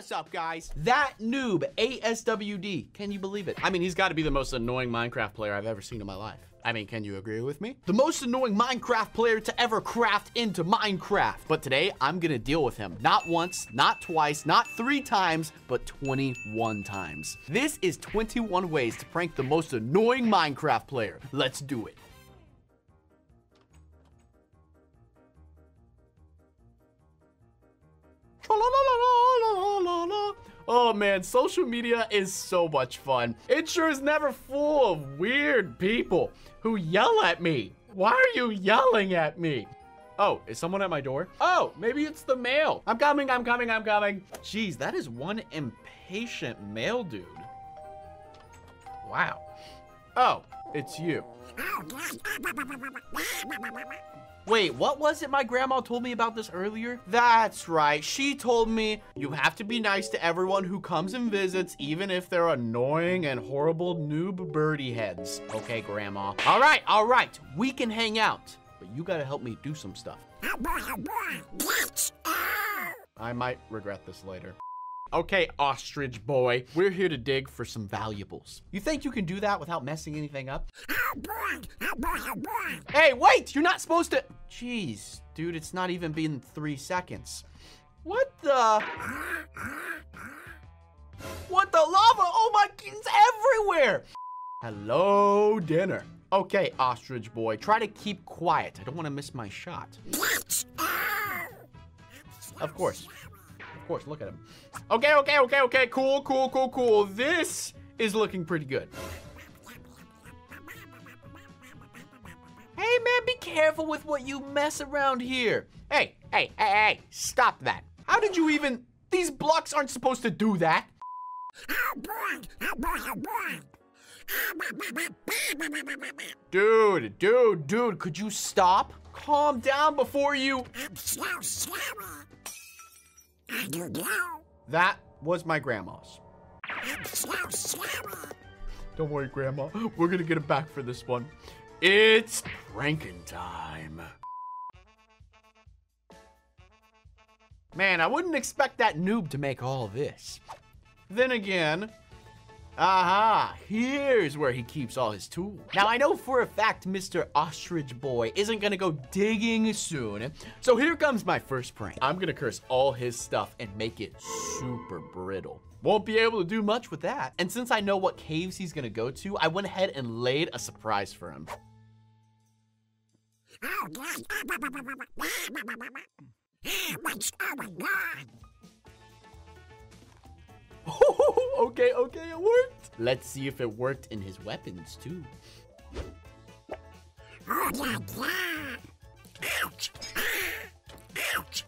What's up, guys? That noob, ASWD. Can you believe it? I mean, he's got to be the most annoying Minecraft player I've ever seen in my life. I mean, can you agree with me? The most annoying Minecraft player to ever craft into Minecraft. But today, I'm gonna deal with him. Not once, not twice, not three times, but 21 times. This is 21 ways to prank the most annoying Minecraft player. Let's do it. Oh man, social media is so much fun. It sure is never full of weird people who yell at me. Why are you yelling at me? Oh, is someone at my door? Oh, maybe it's the mail. I'm coming, I'm coming, I'm coming. Jeez, that is one impatient mail dude. Wow. Oh, it's you. Wait, what was it my grandma told me about this earlier? That's right. She told me you have to be nice to everyone who comes and visits, even if they're annoying and horrible noob birdie heads. Okay, grandma. All right, all right. We can hang out, but you gotta help me do some stuff. I might regret this later. Okay, ostrich boy, we're here to dig for some valuables. You think you can do that without messing anything up? Hey, wait! You're not supposed to... Jeez, dude, it's not even been three seconds. What the... What the lava? Oh my, it's everywhere! Hello, dinner. Okay, ostrich boy, try to keep quiet. I don't want to miss my shot. Of course look at him. Okay, okay, okay, okay, cool, cool, cool, cool. This is looking pretty good. Hey, man, be careful with what you mess around here. Hey, hey, hey, hey, stop that. How did you even... These blocks aren't supposed to do that. Dude, dude, dude, could you stop? Calm down before you... I'm so sorry. That was my grandma's. Don't worry, Grandma. We're gonna get it back for this one. It's pranking time. Man, I wouldn't expect that noob to make all this. Then again, Aha, here's where he keeps all his tools. Now I know for a fact Mr. Ostrich Boy isn't gonna go digging soon, so here comes my first prank. I'm gonna curse all his stuff and make it super brittle. Won't be able to do much with that. And since I know what caves he's gonna go to, I went ahead and laid a surprise for him. Oh, God. Okay, okay, it worked. Let's see if it worked in his weapons too. Oh, yeah, yeah. Ouch. Ouch.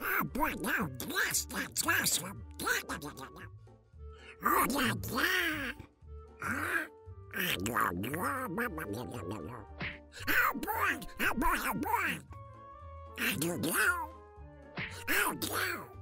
oh, boy, no, blast that awesome. Oh, yeah, yeah. Oh, Oh, boy, oh, boy, oh, boy. I don't know. Oh, no.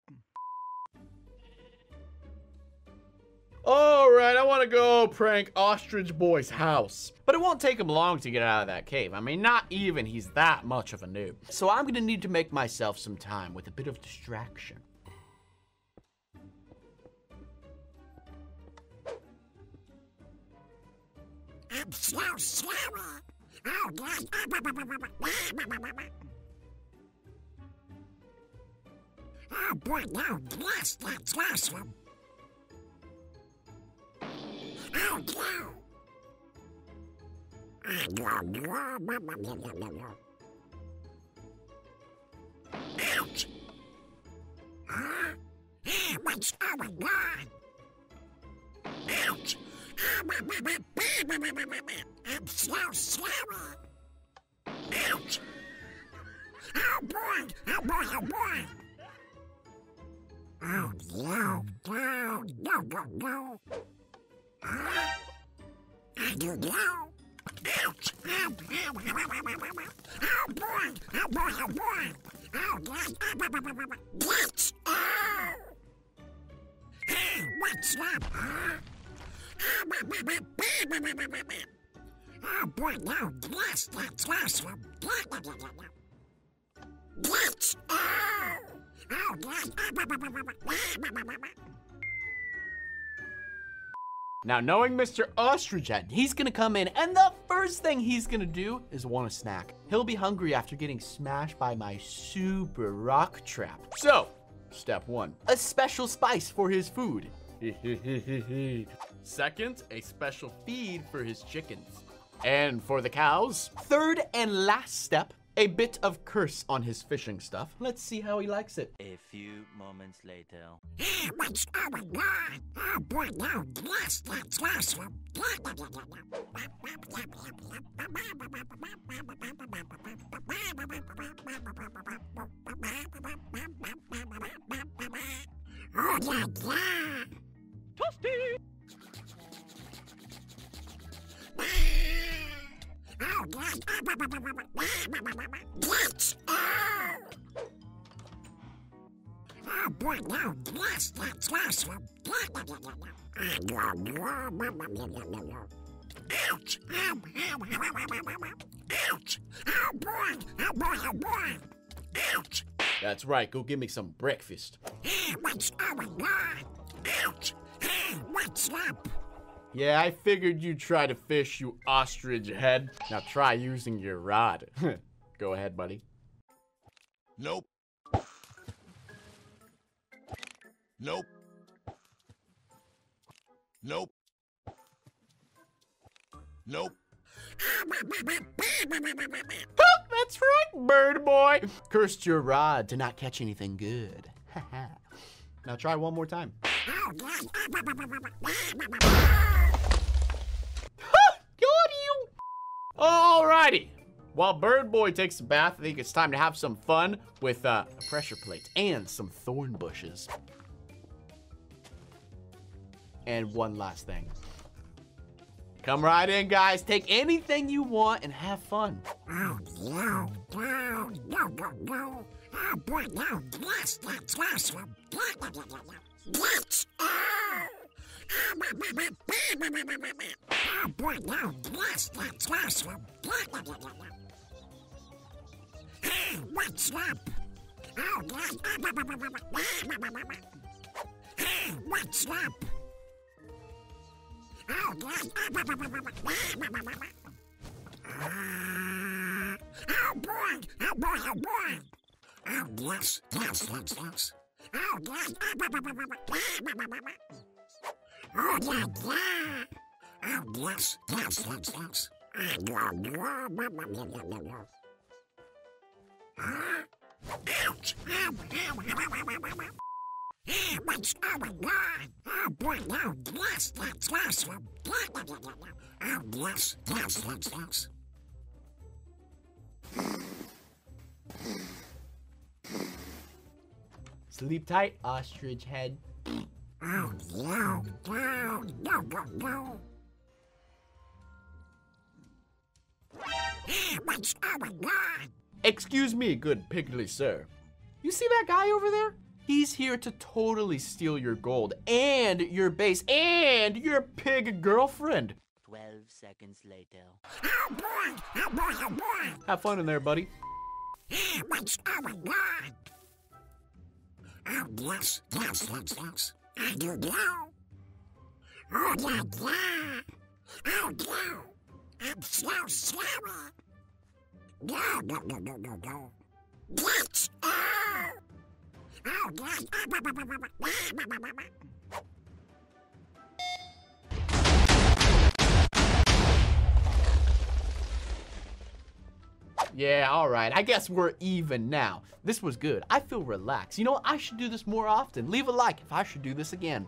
All right, I want to go prank Ostrich Boy's house. But it won't take him long to get out of that cave. I mean, not even he's that much of a noob. So I'm going to need to make myself some time with a bit of distraction. I'm so sorry. Oh. Oh, boy, no. Blast, that's awesome. Ouch! Huh? What's going on? Ouch! I'm so sorry. Ouch! Oh boy! Oh boy! Oh boy! Oh no! No! No! No! No! I don't know. Ouch! Ow! Oh boy! Oh boy! Oh boy! Oh God! Oh! Hey, what's up, huh? Oh boy, no, yes, that's awesome. Get! Oh! Oh God! Now, knowing Mr. Ostrich he's gonna come in, and the first thing he's gonna do is want a snack. He'll be hungry after getting smashed by my super rock trap. So, step one, a special spice for his food. Second, a special feed for his chickens. And for the cows, third and last step, a bit of curse on his fishing stuff. Let's see how he likes it. A few moments later. Hey, what's going on? Oh boy, no, yes, that's awesome. Oh yeah, yeah. Oh God. Yes. Oh. Boy, no, yes, that's awesome. Ouch! Ouch! Oh boy! Oh boy, oh boy! Ouch! That's right, go give me some breakfast. Hey, what's going on? Ouch! Hey, what's up? Yeah, I figured you'd try to fish, you ostrich head. Now try using your rod. Go ahead, buddy. Nope. Nope. Nope. Nope. That's right, bird boy. Cursed your rod to not catch anything good. now try one more time. Oh you! Alrighty. While Bird Boy takes a bath, I think it's time to have some fun with uh, a pressure plate and some thorn bushes. And one last thing. Come right in, guys. Take anything you want and have fun. Oh! Oh boy, no! That's awesome. Yes! Oh! Oh boy, no! Yes, that's awesome. Hey, what's up? Oh God! Hey, what's up? Oh God! Ah, oh boy! Oh boy! Oh boy! Oh yes, yes, yes, yes. Oh God! Oh yeah, yeah. Oh yes, yes, yes, yes. Oh God! Huh? Ouch! Ow! Ow! Ow! Ow! Ow! Ow! ow. Hey, what's going on? Oh boy, no, yes, that's awesome. Oh yes, yes, yes, yes. Sleep tight, ostrich head. Oh no, no, no, no, no. Hey, what's going on? Excuse me, good piggly sir. You see that guy over there? He's here to totally steal your gold and your base and your pig girlfriend. 12 seconds later. Oh boy, oh boy, oh boy. Have fun in there, buddy. Hey, what's going on? Oh yes, yes, yes, yes. I do know. Oh yeah, yeah. Oh no, I'm so sorry. No, no, no, no, no, no. Yes, oh. Oh God. Ah, Yeah, all right. I guess we're even now. This was good. I feel relaxed. You know? I should do this more often. Leave a like if I should do this again.